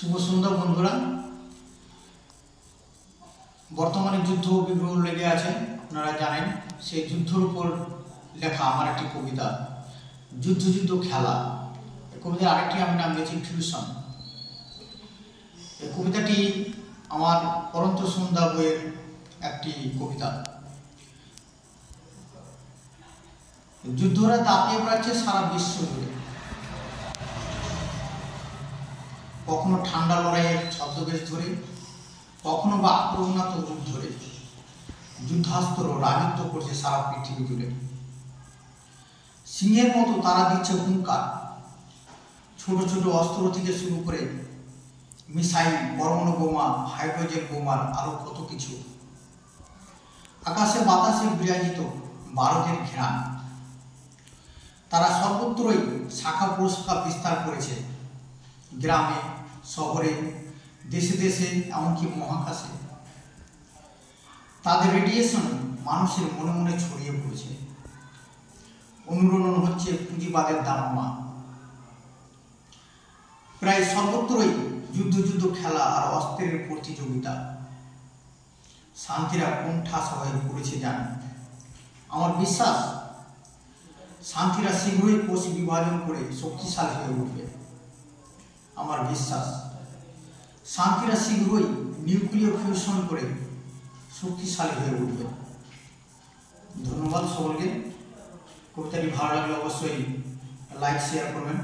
শুভ সন্ধ্যা বন্ধুরা। বর্তমানে যুদ্ধ বিগ্রহ লেগে আছে, আপনারা জানেন, সেই যুদ্ধের উপর লেখা আমার একটি কবিতা, যুদ্ধ যুদ্ধ খেলা। কবিতা আরেকটি আমি নাম দিয়েছি ফিউশন এই কবিতাটি আমার পরন্ত সন্ধ্যা বইয়ের একটি কবিতা। যুদ্ধরা দাপিয়ে বেড়াচ্ছে সারা বিশ্ব জুড়ে। কখনো ঠান্ডা লড়াইয়ের ছদ্মবেশ ধরে, কখনো বা আক্রমণাত্মক রূপ ধরে, যুদ্ধাস্ত্র রাজত্ব করছে সারা পৃথিবী জুড়ে। সিংহের মতো তারা দিচ্ছে হুঙ্কার। ছোট ছোট অস্ত্র থেকে শুরু করে মিসাইল, পরমাণু বোমা, হাইড্রোজেন বোমার আরও কত কিছু। আকাশে বাতাসে বিরাজিত ভারতের ঘেরান তারা সর্বত্রই শাখা প্রশাখা বিস্তার করেছে। গ্রামে শহরে, দেশে দেশে, এমনকি মহাকাশে। তাদের রেডিয়েশন মানুষের মনে মনে ছড়িয়ে পড়েছে। অনুরণন হচ্ছে পুঁজিবাদের দামমা প্রায় সর্বত্রই যুদ্ধ যুদ্ধ, খেলা আর অস্ত্রের প্রতিযোগিতা। শান্তিরা কোণঠাস হয়ে পড়েছে জানি। আমার বিশ্বাস, শান্তিরা শীঘ্রই কোষ বিভাজন করে শক্তিশালী হয়ে উঠবে। আমার বিশ্বাস। শান্তিরা শীঘ্রই নিউক্লিয় ফিউশন করে শক্তিশালী হয়ে উঠবে। ধন্যবাদ সকলকে। কবিতাটি ভালো লাগলে অবশ্যই লাইক শেয়ার করবেন।